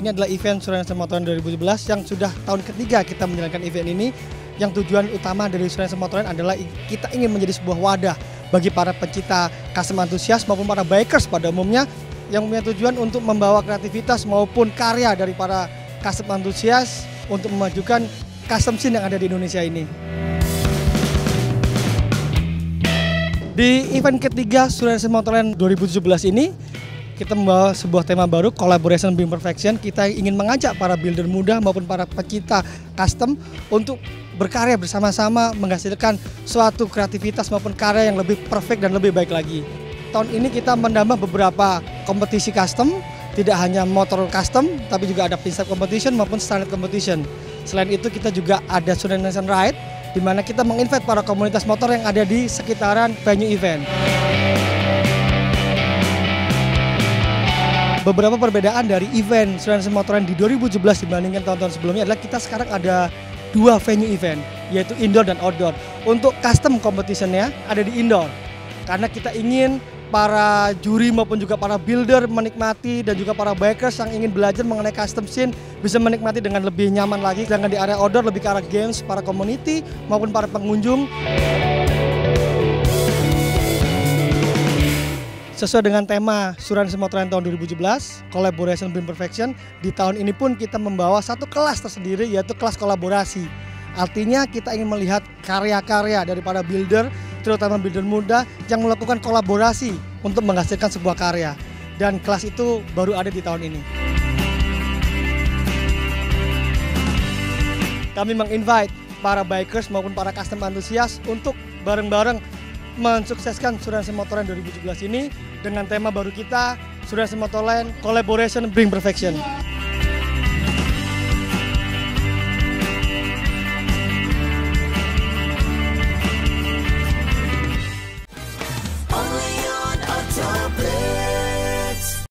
Ini adalah event Surabaya Motoran 2017 yang sudah tahun ketiga kita menjalankan event ini. Yang tujuan utama dari Surabaya Motoran adalah kita ingin menjadi sebuah wadah bagi para pecinta custom antusias maupun para bikers pada umumnya yang punya tujuan untuk membawa kreativitas maupun karya dari para custom antusias untuk memajukan custom scene yang ada di Indonesia ini. Di event ketiga Surabaya Motorland 2017 ini kita membawa sebuah tema baru collaboration being perfection. Kita ingin mengajak para builder muda maupun para pecinta custom untuk berkarya bersama-sama menghasilkan suatu kreativitas maupun karya yang lebih perfect dan lebih baik lagi. Tahun ini kita menambah beberapa kompetisi custom tidak hanya motor custom tapi juga ada pinset competition maupun standard competition. Selain itu kita juga ada Sudan Nation Ride di mana kita menginvite para komunitas motor yang ada di sekitaran venue event. Beberapa perbedaan dari event Sulawesi Motoran di 2017 dibandingkan tahun-tahun sebelumnya adalah kita sekarang ada dua venue event, yaitu indoor dan outdoor. Untuk custom competitionnya ada di indoor, karena kita ingin para juri maupun juga para builder menikmati dan juga para bikers yang ingin belajar mengenai custom scene bisa menikmati dengan lebih nyaman lagi. Sedangkan di area outdoor lebih ke arah games, para community maupun para pengunjung. Sesuai dengan tema Suran Semotren tahun 2017, Collaboration Bring Perfection, di tahun ini pun kita membawa satu kelas tersendiri yaitu kelas kolaborasi. Artinya kita ingin melihat karya-karya dari para builder, terutama builder muda yang melakukan kolaborasi untuk menghasilkan sebuah karya. Dan kelas itu baru ada di tahun ini. Kami menginvite para bikers maupun para custom antusias untuk bareng-bareng mensukseskan Surabaya Motorland 2017 ini dengan tema baru kita Surabaya Motorland Collaboration Bring Perfection.